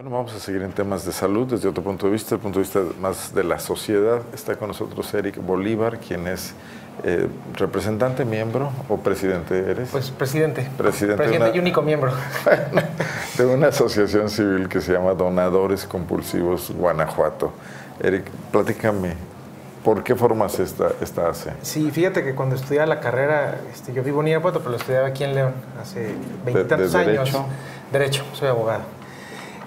Bueno, vamos a seguir en temas de salud desde otro punto de vista, el punto de vista más de la sociedad. Está con nosotros Eric Bolívar, quien es eh, representante, miembro o presidente eres. Pues presidente. Presidente, presidente y único miembro. de una asociación civil que se llama Donadores Compulsivos Guanajuato. Eric, platícame, ¿por qué formas esta, esta ACE? Sí, fíjate que cuando estudiaba la carrera, este, yo vivo en Irapuato, pero lo estudiaba aquí en León hace veintitantos años. Derecho? Derecho, soy abogado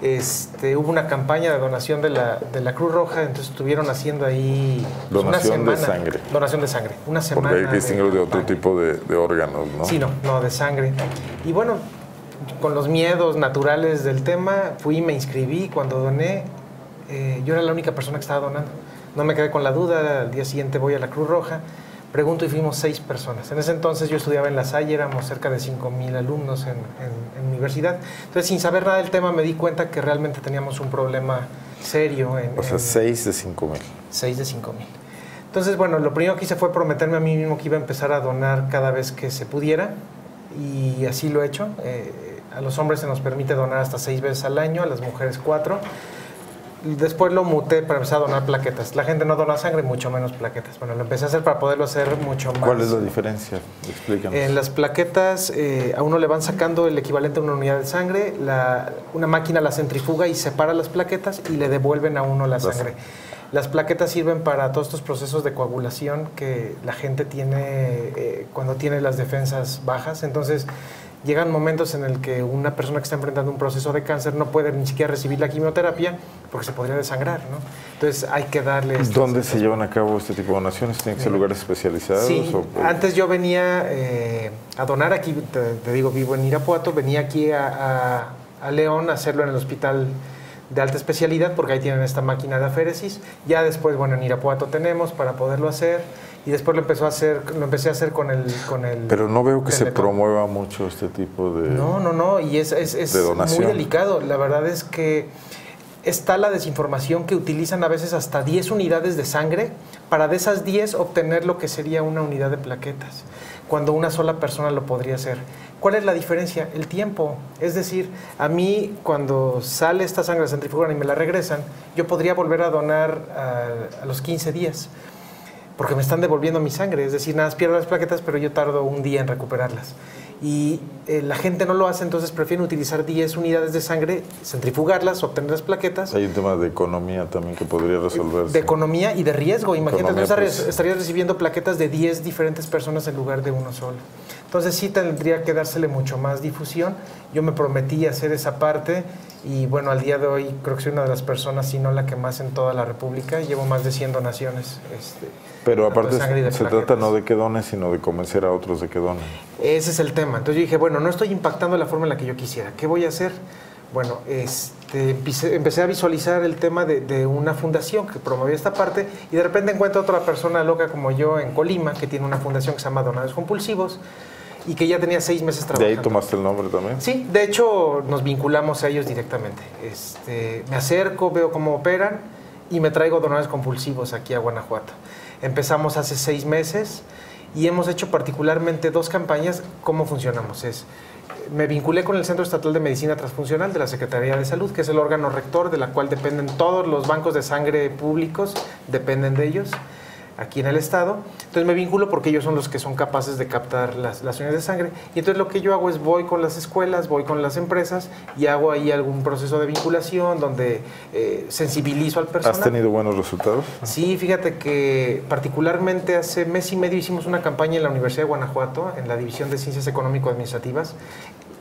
este, hubo una campaña de donación de la, de la Cruz Roja, entonces estuvieron haciendo ahí pues, donación una semana, de sangre. Donación de sangre, una semana. Porque hay que distinguirlo de, otro tipo de, de, órganos, ¿no? Sí, no, no, de sangre. Y bueno, con los miedos naturales del tema, fui y me inscribí. Cuando doné, eh, yo era la única persona que estaba donando. No me quedé con la duda, al día siguiente voy a la Cruz Roja pregunto y fuimos seis personas. En ese entonces yo estudiaba en La Salle, éramos cerca de 5.000 alumnos en, en, universidad. Entonces, sin saber nada del tema, me di cuenta que realmente teníamos un problema serio. En, o sea, seis de 5.000. Seis de 5.000. Entonces, bueno, lo primero que hice fue prometerme a mí mismo que iba a empezar a donar cada vez que se pudiera y así lo he hecho. Eh, a los hombres se nos permite donar hasta seis veces al año, a las mujeres cuatro después lo muté para empezar a donar plaquetas. La gente no dona sangre, mucho menos plaquetas. Bueno, lo empecé a hacer para poderlo hacer mucho más. ¿Cuál es la diferencia? Explícanos. En las plaquetas eh, a uno le van sacando el equivalente a una unidad de sangre, la, una máquina la centrifuga y separa las plaquetas y le devuelven a uno la sangre. Las plaquetas sirven para todos estos procesos de coagulación que la gente tiene eh, cuando tiene las defensas bajas. Entonces, llegan momentos en el que una persona que está enfrentando un proceso de cáncer no puede ni siquiera recibir la quimioterapia porque se podría desangrar, ¿no? Entonces hay que darle... ¿Dónde se llevan a cabo este tipo de donaciones? ¿Tienen que ser lugares especializados? Sí, antes yo venía eh, a donar aquí, te, digo, vivo en Irapuato, venía aquí a, a, a León a hacerlo en el hospital de alta especialidad porque ahí tienen esta máquina de aféresis. Ya después, bueno, en Irapuato tenemos para poderlo hacer y después lo empezó a hacer lo empecé a hacer con el con el pero no veo que se promueva mucho este tipo de no no no y es, es, es muy delicado. La verdad es que está la desinformación que utilizan a veces hasta 10 unidades de sangre para de esas 10 obtener lo que sería una unidad de plaquetas cuando una sola persona lo podría hacer ¿Cuál es la diferencia? El tiempo. Es decir, a mí cuando sale esta sangre centrifugada y me la regresan, yo podría volver a donar a, a los 15 días porque me están devolviendo mi sangre. Es decir, nada, pierdo las plaquetas, pero yo tardo un día en recuperarlas. Y eh, la gente no lo hace, entonces prefieren utilizar 10 unidades de sangre, centrifugarlas, obtener las plaquetas. Hay un tema de economía también que podría resolverse. De economía y de riesgo. Imagínate, pues. estarías recibiendo plaquetas de 10 diferentes personas en lugar de uno solo. Entonces sí tendría que dársele mucho más difusión. Yo me prometí hacer esa parte y bueno, al día de hoy creo que soy una de las personas, si no la que más en toda la República. Llevo más de 100 donaciones. Este, Pero aparte se trata no de que dones, sino de convencer a otros de que donen. Ese es el tema. Entonces yo dije, bueno, no estoy impactando de la forma en la que yo quisiera. ¿Qué voy a hacer? Bueno, este, empecé a visualizar el tema de, de, una fundación que promovía esta parte y de repente encuentro otra persona loca como yo en Colima que tiene una fundación que se llama Donadores Compulsivos y que ya tenía seis meses trabajando. ¿De ahí tomaste el nombre también? Sí, de hecho nos vinculamos a ellos directamente. Este, me acerco, veo cómo operan y me traigo donadores compulsivos aquí a Guanajuato. Empezamos hace seis meses y hemos hecho particularmente dos campañas. ¿Cómo funcionamos? Es, me vinculé con el Centro Estatal de Medicina Transfuncional de la Secretaría de Salud, que es el órgano rector de la cual dependen todos los bancos de sangre públicos, dependen de ellos aquí en el estado. Entonces me vinculo porque ellos son los que son capaces de captar las, las unidades de sangre. Y entonces lo que yo hago es voy con las escuelas, voy con las empresas y hago ahí algún proceso de vinculación donde eh, sensibilizo al personal. ¿Has tenido buenos resultados? Sí, fíjate que particularmente hace mes y medio hicimos una campaña en la Universidad de Guanajuato, en la División de Ciencias Económico-Administrativas,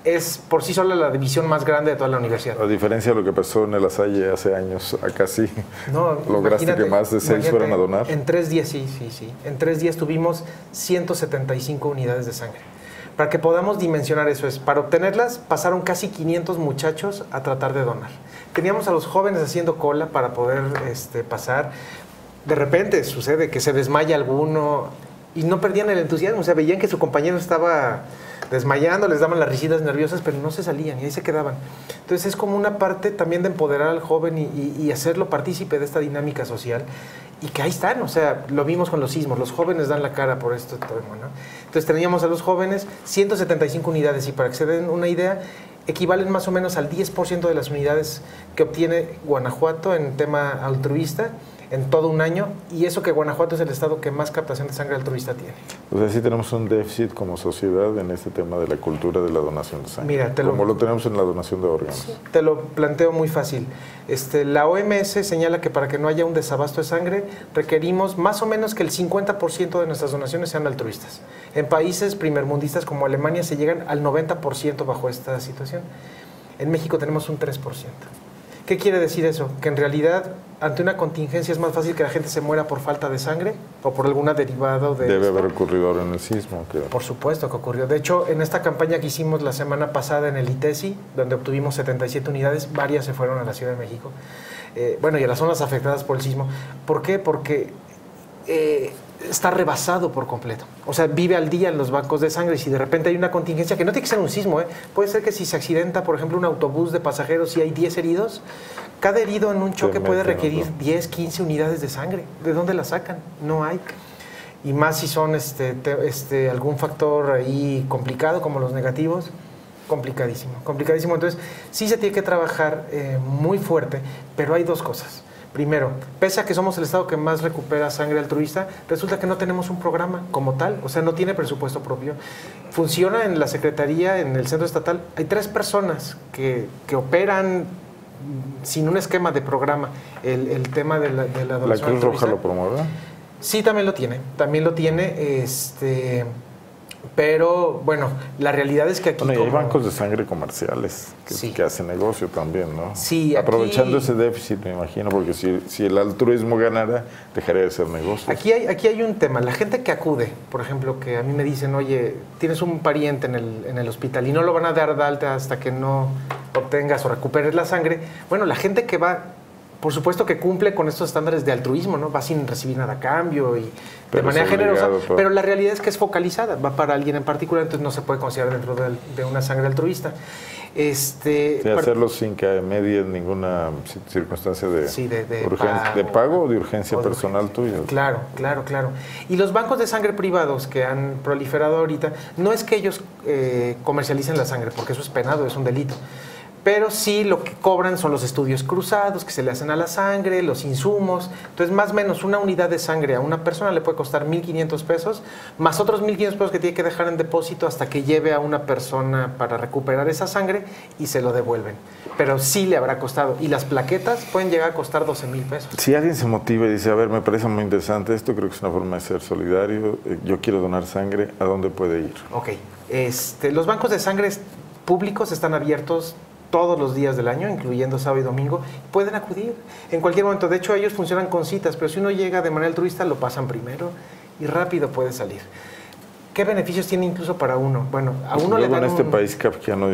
es por sí sola la división más grande de toda la universidad. A diferencia de lo que pasó en el Asalle hace años, acá sí no, lograste que más de seis fueran a donar. En tres días, sí, sí, sí. En tres días tuvimos 175 unidades de sangre. Para que podamos dimensionar eso es, para obtenerlas pasaron casi 500 muchachos a tratar de donar. Teníamos a los jóvenes haciendo cola para poder este, pasar. De repente sucede que se desmaya alguno y no perdían el entusiasmo, o sea, veían que su compañero estaba desmayando, les daban las risitas nerviosas, pero no se salían y ahí se quedaban. Entonces es como una parte también de empoderar al joven y, hacerlo partícipe de esta dinámica social y que ahí están, o sea, lo vimos con los sismos, los jóvenes dan la cara por esto. ¿no? Entonces teníamos a los jóvenes 175 unidades y para que se den una idea, equivalen más o menos al 10% de las unidades que obtiene Guanajuato en tema altruista en todo un año y eso que Guanajuato es el estado que más captación de sangre altruista tiene. O sea, sí tenemos un déficit como sociedad en este tema de la cultura de la donación de sangre. Mira, te como lo, tenemos en la donación de órganos. te lo planteo muy fácil. Este, la OMS señala que para que no haya un desabasto de sangre requerimos más o menos que el 50% de nuestras donaciones sean altruistas. En países primermundistas como Alemania se llegan al 90% bajo esta situación. En México tenemos un 3%. ¿Qué quiere decir eso? Que en realidad ante una contingencia es más fácil que la gente se muera por falta de sangre o por alguna derivado de... Debe haber ocurrido ahora en el sismo. Por supuesto que ocurrió. De hecho, en esta campaña que hicimos la semana pasada en el ITESI, donde obtuvimos 77 unidades, varias se fueron a la Ciudad de México. Eh, bueno, y a las zonas afectadas por el sismo. ¿Por qué? Porque eh, está rebasado por completo. O sea, vive al día en los bancos de sangre y si de repente hay una contingencia, que no tiene que ser un sismo, ¿eh? puede ser que si se accidenta, por ejemplo, un autobús de pasajeros y hay 10 heridos, cada herido en un choque puede requerir 10, 15 unidades de sangre. ¿De dónde la sacan? No hay. Y más si son este, este, algún factor ahí complicado, como los negativos, complicadísimo, complicadísimo. Entonces, sí se tiene que trabajar eh, muy fuerte, pero hay dos cosas. Primero, pese a que somos el estado que más recupera sangre altruista, resulta que no tenemos un programa como tal, o sea, no tiene presupuesto propio. Funciona en la Secretaría, en el Centro Estatal. Hay tres personas que, que operan sin un esquema de programa el, el tema de la, de la ¿La Cruz Roja lo promueve? Sí, también lo tiene. También lo tiene. Este, pero bueno, la realidad es que aquí. Bueno, y hay bancos de sangre comerciales que, que hacen negocio también, ¿no? Sí, Aprovechando ese déficit, me imagino, porque si, si, el altruismo ganara, dejaría de ser negocio. Aquí hay, aquí hay un tema. La gente que acude, por ejemplo, que a mí me dicen, oye, tienes un pariente en el, en el hospital y no lo van a dar de alta hasta que no obtengas o recuperes la sangre. Bueno, la gente que va por supuesto que cumple con estos estándares de altruismo, ¿no? Va sin recibir nada a cambio y de manera generosa, pero la realidad es que es focalizada, va para alguien en particular, entonces no se puede considerar dentro de, de una sangre altruista. Este, sí, hacerlo sin que medie ninguna circunstancia de, sí, de, de, urgencia, pago, de, pago, o de urgencia o personal tuya. Claro, claro, claro. Y los bancos de sangre privados que han proliferado ahorita, no es que ellos eh, comercialicen la sangre, porque eso es penado, es un delito pero sí lo que cobran son los estudios cruzados que se le hacen a la sangre, los insumos. Entonces, más o menos una unidad de sangre a una persona le puede costar 1.500 pesos, más otros 1.500 pesos que tiene que dejar en depósito hasta que lleve a una persona para recuperar esa sangre y se lo devuelven. Pero sí le habrá costado. Y las plaquetas pueden llegar a costar 12 mil pesos. Si alguien se motiva y dice, a ver, me parece muy interesante esto, creo que es una forma de ser solidario, eh, yo quiero donar sangre, ¿a dónde puede ir? Ok. Este, los bancos de sangre públicos están abiertos todos los días del año, incluyendo sábado y domingo, pueden acudir en cualquier momento. De hecho, ellos funcionan con citas, pero si uno llega de manera altruista, lo pasan primero y rápido puede salir. ¿Qué beneficios tiene incluso para uno? Bueno, a uno Luego le dan en este un... país kafkiano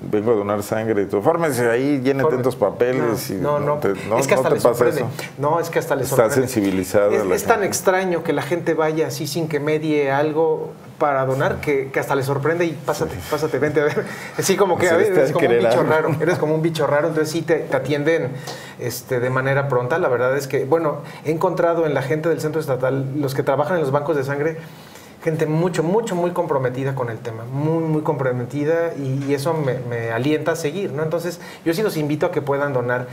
vengo a donar sangre y todo. Fórmese ahí, llene tantos papeles no, y no, no, te, no, es que hasta no te pasa sorprende. eso. No, es que hasta les Está sorprende. sensibilizada Es, es tan extraño que la gente vaya así sin que medie algo para donar que, que hasta les sorprende y pásate, pásate, vente a ver. Así como que a ver, eres como un bicho algo. raro, eres como un bicho raro, entonces sí te, te atienden este, de manera pronta. La verdad es que, bueno, he encontrado en la gente del centro estatal, los que trabajan en los bancos de sangre, gente mucho, mucho, muy comprometida con el tema, muy, muy comprometida y, y eso me, me alienta a seguir, ¿no? Entonces, yo sí los invito a que puedan donar.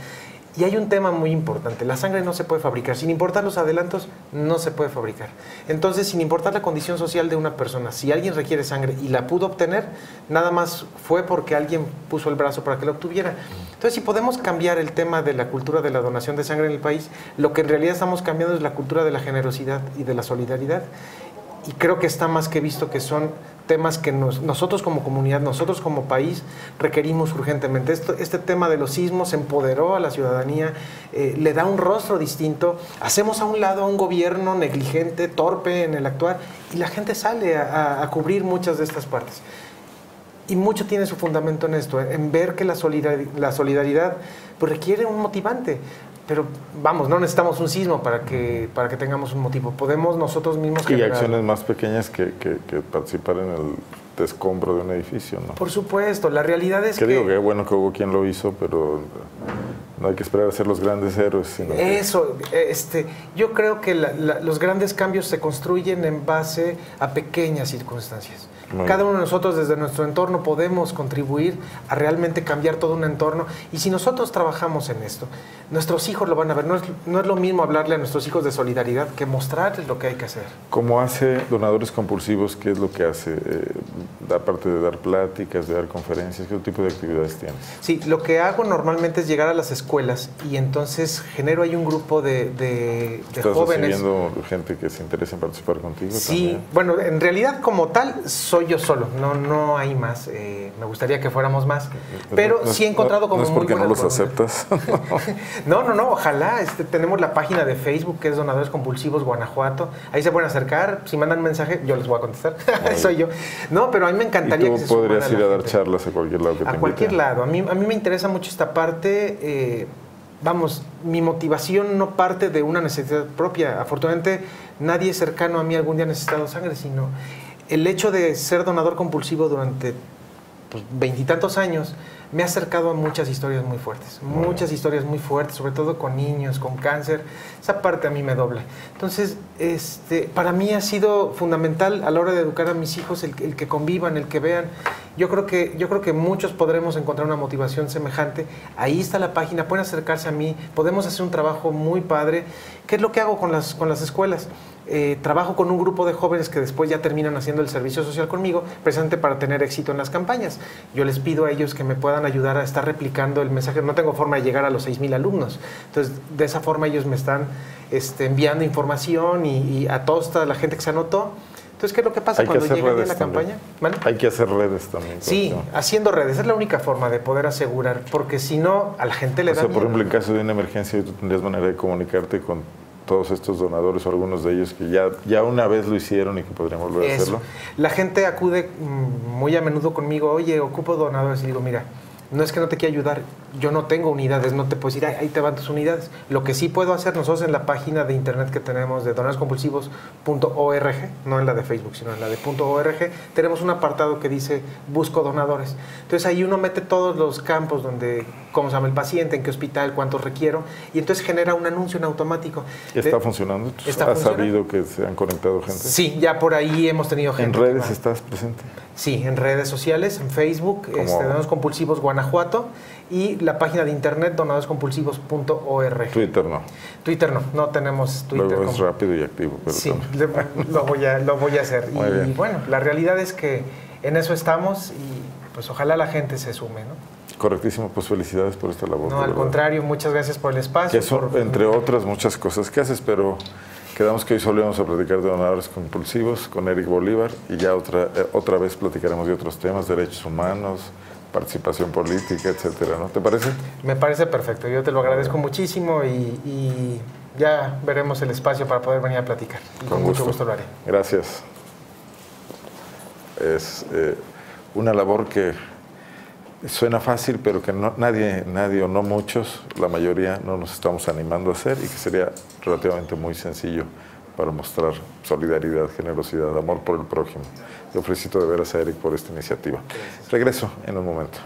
Y hay un tema muy importante, la sangre no se puede fabricar, sin importar los adelantos, no se puede fabricar. Entonces, sin importar la condición social de una persona, si alguien requiere sangre y la pudo obtener, nada más fue porque alguien puso el brazo para que la obtuviera. Entonces, si podemos cambiar el tema de la cultura de la donación de sangre en el país, lo que en realidad estamos cambiando es la cultura de la generosidad y de la solidaridad y creo que está más que visto que son temas que nos- nosotros como comunidad, nosotros como país requerimos urgentemente. Esto- este tema de los sismos empoderó a la ciudadanía, eh, le da un rostro distinto, hacemos a un lado a un gobierno negligente, torpe en el actuar y la gente sale a, a- a cubrir muchas de estas partes. Y mucho tiene su fundamento en esto, en ver que la solidari- la solidaridad pues, requiere un motivante. Pero vamos, no necesitamos un sismo para que, para que tengamos un motivo. Podemos nosotros mismos Y generar- acciones más pequeñas que, que- que participar en el descombro de un edificio, ¿no? Por supuesto, la realidad es que que... digo que bueno que hubo quien lo hizo, pero no hay que esperar a ser los grandes héroes, sino que- Eso, este, yo creo que la- la- los grandes cambios se construyen en base a pequeñas circunstancias. Cada uno de nosotros desde nuestro entorno podemos contribuir a realmente cambiar todo un entorno. Y si nosotros trabajamos en esto, nuestros hijos lo van a ver. No es, no es lo mismo hablarle a nuestros hijos de solidaridad que mostrarles lo que hay que hacer. ¿Cómo hace Donadores Compulsivos? ¿Qué es lo que hace? Eh, aparte de dar pláticas, de dar conferencias, ¿qué tipo de actividades tienes? Sí, lo que hago normalmente es llegar a las escuelas y entonces genero ahí un grupo de, de, de ¿Estás jóvenes. recibiendo gente que se interesa en participar contigo? Sí, también? bueno, en realidad como tal soy yo solo, no, no hay más. Eh, me gustaría que fuéramos más, pero No- sí he encontrado como ¿No es muy porque no los aceptas? No, no, no, ojalá. Este, tenemos la página de Facebook que es Donadores Compulsivos Guanajuato. Ahí se pueden acercar. Si mandan mensaje, yo les voy a contestar. Soy yo. No, pero a mí me y encantaría tú que se podrías ir a dar gente. charlas a cualquier lado que te A cualquier lado. A mí, a mí me interesa mucho esta parte. eh, vamos, mi motivación no parte de una necesidad propia. Afortunadamente, nadie cercano a mí algún día ha necesitado sangre, sino el hecho de ser donador compulsivo durante pues, veintitantos años me ha acercado a muchas historias muy fuertes, muchas historias muy fuertes, sobre todo con niños, con cáncer. Esa parte a mí me dobla. Entonces, este, para mí ha sido fundamental a la hora de educar a mis hijos el, que- el que convivan, el que vean. Yo creo que, yo creo que muchos podremos encontrar una motivación semejante. Ahí está la página, pueden acercarse a mí, podemos hacer un trabajo muy padre. ¿Qué es lo que hago con las, con las escuelas? Eh, trabajo con un grupo de jóvenes que después ya terminan haciendo el servicio social conmigo, precisamente para tener éxito en las campañas. Yo les pido a ellos que me puedan ayudar a estar replicando el mensaje. No tengo forma de llegar a los 6.000 alumnos. Entonces, de esa forma ellos me están este, enviando información y, y a toda la gente que se anotó. Entonces, ¿qué es lo que pasa Hay que cuando hacer llega la también. campaña? ¿Vale? Hay que hacer redes también. Sí, ¿no? haciendo redes. Es la única forma de poder asegurar, porque si no, a la gente le O da sea, por miedo. ejemplo, en caso de una emergencia, tú tendrías manera de comunicarte con todos estos donadores o algunos de ellos que ya, ya una vez lo hicieron y que podrían volver a hacerlo. La gente acude mm, muy a menudo conmigo, oye, ocupo donadores. Y digo, mira, no es que no te quiera ayudar, yo no tengo unidades, no te puedo decir, "Ay, ahí te van tus unidades. Lo que sí puedo hacer nosotros en la página de internet que tenemos de donadorescompulsivos.org, no en la de Facebook, sino en la de .org, tenemos un apartado que dice busco donadores. Entonces ahí uno mete todos los campos donde, cómo se llama el paciente, en qué hospital, cuántos requiero, y entonces genera un anuncio en automático. ¿Está De- funcionando? ¿Tú ¿Está sabido que se han conectado gente? Sí, ya por ahí hemos tenido ¿En gente. que redes estás presente? Sí, en redes sociales, en Facebook, este, Compulsivos Guanajuato y la página de internet donadoscompulsivos.org. Twitter no. Twitter no, no tenemos Twitter. Luego es como- rápido y activo. Pero Sí, le- lo voy, a, lo voy a hacer. Muy y bien. bueno, la realidad es que en eso estamos y pues ojalá la gente se sume, ¿no? Correctísimo, pues felicidades por esta labor. No, al verdad. contrario, muchas gracias por el espacio. Que son, por- entre otras, muchas cosas que haces, pero quedamos que hoy solo íbamos a platicar de donadores compulsivos con Eric Bolívar y ya otra, eh, otra vez platicaremos de otros temas, derechos humanos, participación política, etcétera, ¿no? ¿Te parece? Me parece perfecto, yo te lo agradezco muchísimo y, y ya veremos el espacio para poder venir a platicar. Y con, mucho gusto lo haré. Gracias. Es eh, una labor que suena fácil, pero que no- nadie, nadie o no muchos, la mayoría no nos estamos animando a hacer y que sería relativamente muy sencillo para mostrar solidaridad, generosidad, amor por el prójimo. Yo felicito de veras a Eric por esta iniciativa. Regreso en un momento.